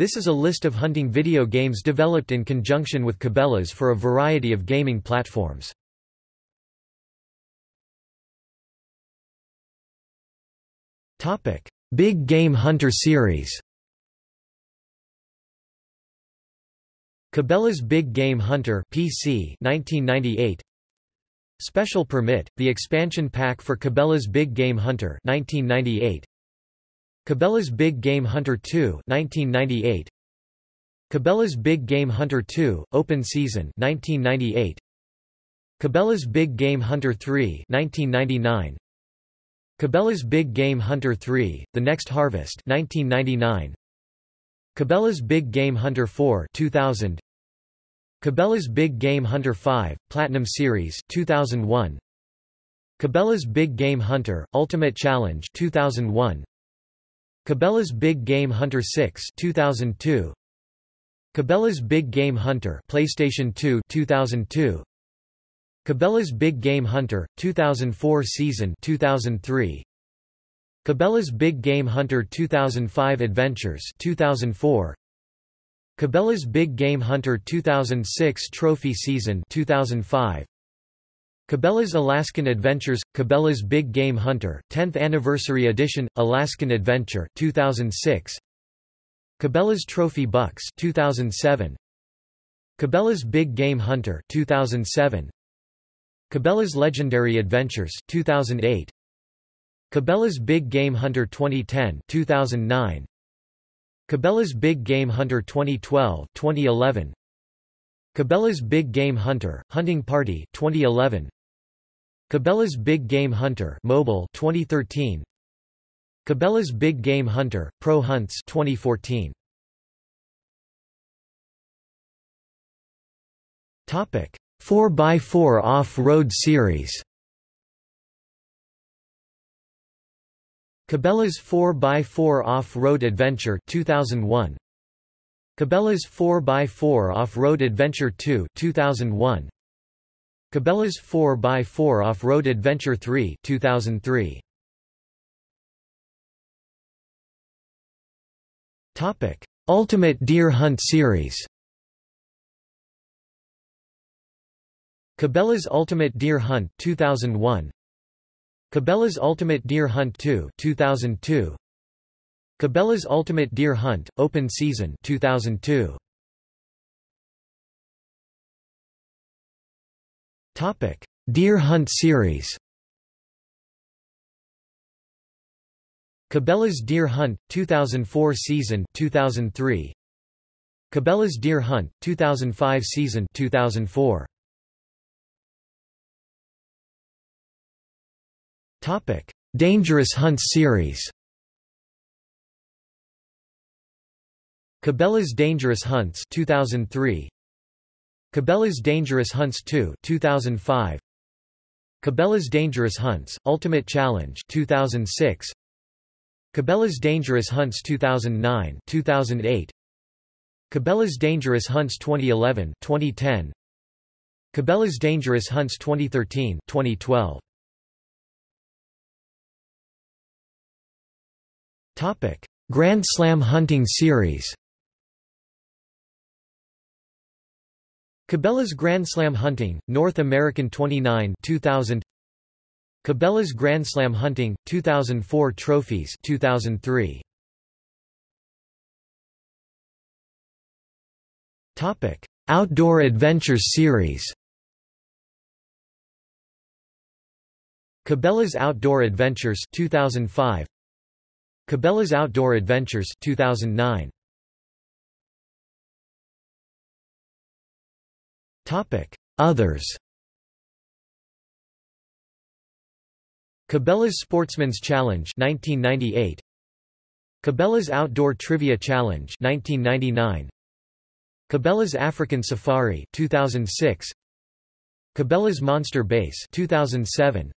This is a list of hunting video games developed in conjunction with Cabela's for a variety of gaming platforms. Big Game Hunter series. Cabela's Big Game Hunter PC 1998 Special Permit, the expansion pack for Cabela's Big Game Hunter 1998 Cabela's Big Game Hunter 2 1998 Cabela's Big Game Hunter 2 Open Season 1998 Cabela's Big Game Hunter 3 1999 Cabela's Big Game Hunter 3 The Next Harvest 1999 Cabela's Big Game Hunter 4 2000 Cabela's Big Game Hunter 5 Platinum Series 2001 Cabela's Big Game Hunter Ultimate Challenge 2001 Cabela's Big Game Hunter 6 2002 Cabela's Big Game Hunter PlayStation 2 2002 Cabela's Big Game Hunter 2004 season 2003 Cabela's Big Game Hunter 2005 Adventures 2004 Cabela's Big Game Hunter 2006 Trophy Season 2005 Cabela's Alaskan Adventures – Cabela's Big Game Hunter, 10th Anniversary Edition – Alaskan Adventure 2006. Cabela's Trophy Bucks 2007. Cabela's Big Game Hunter 2007. Cabela's Legendary Adventures 2008. Cabela's Big Game Hunter 2010 2009. Cabela's Big Game Hunter 2012 2011. Cabela's Big Game Hunter – Hunting Party 2011. Cabela's Big Game Hunter Mobile 2013 Cabela's Big Game Hunter Pro Hunts 2014 Topic 4x4 Off-Road Series. Cabela's 4x4 Off-Road Adventure 2001 Cabela's 4x4 Off-Road Adventure 2 2001 Cabela's 4x4 Off-Road Adventure 3 2003. Topic: Ultimate Deer Hunt Series. Cabela's Ultimate Deer Hunt 2001. Cabela's Ultimate Deer Hunt 2 2002. Cabela's Ultimate Deer Hunt Open Season 2002. Deer Hunt Series. Cabela's Deer Hunt 2004 season 2003. Cabela's Deer Hunt 2005 season 2004. Topic: Dangerous Hunt series. Cabela's Dangerous Hunts 2003. Cabela's Dangerous Hunts 2 2005 Cabela's Dangerous Hunts Ultimate Challenge 2006 Cabela's Dangerous Hunts 2009 2008 Cabela's Dangerous Hunts 2011 2010 Cabela's Dangerous Hunts 2013 2012 Topic Grand Slam Hunting Series Cabela's Grand Slam Hunting, North American 29 2000 Cabela's Grand Slam Hunting, 2004 Trophies 2003. Topic: Outdoor Adventures Series. Cabela's Outdoor Adventures 2005. Cabela's Outdoor Adventures 2009. Others. Cabela's Sportsman's Challenge 1998 Cabela's Outdoor Trivia Challenge 1999 Cabela's African Safari 2006 Cabela's Monster Bass 2007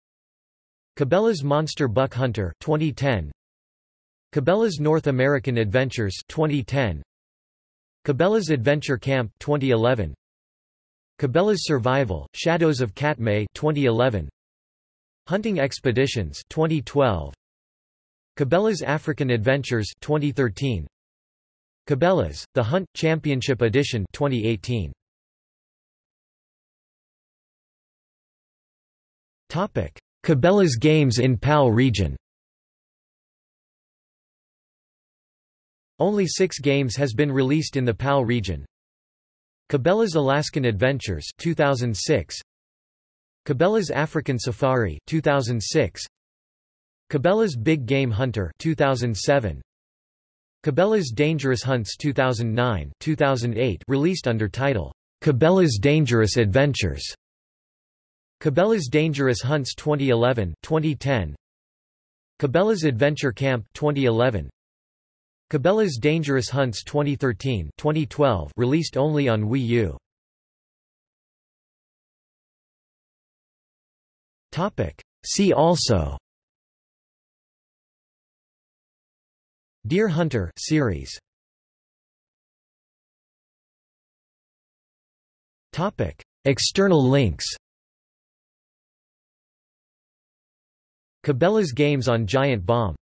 Cabela's Monster Buck Hunter 2010 Cabela's North American Adventures 2010 Cabela's Adventure Camp 2011 Cabela's Survival, Shadows of Katmai 2011. Hunting Expeditions 2012. Cabela's African Adventures 2013. Cabela's, The Hunt – Championship Edition 2018. Topic: Cabela's Games in PAL region Only six games has been released in the PAL region. Cabela's Alaskan Adventures 2006. Cabela's African Safari 2006. Cabela's Big Game Hunter 2007. Cabela's Dangerous Hunts 2009, 2008 released under title, Cabela's Dangerous Adventures. Cabela's Dangerous Hunts 2011, 2010. Cabela's Adventure Camp 2011. Cabela's Dangerous Hunts 2013 2012 released only on Wii U. Topic. See also Deer Hunter series. Topic. External links Cabela's Games on Giant Bomb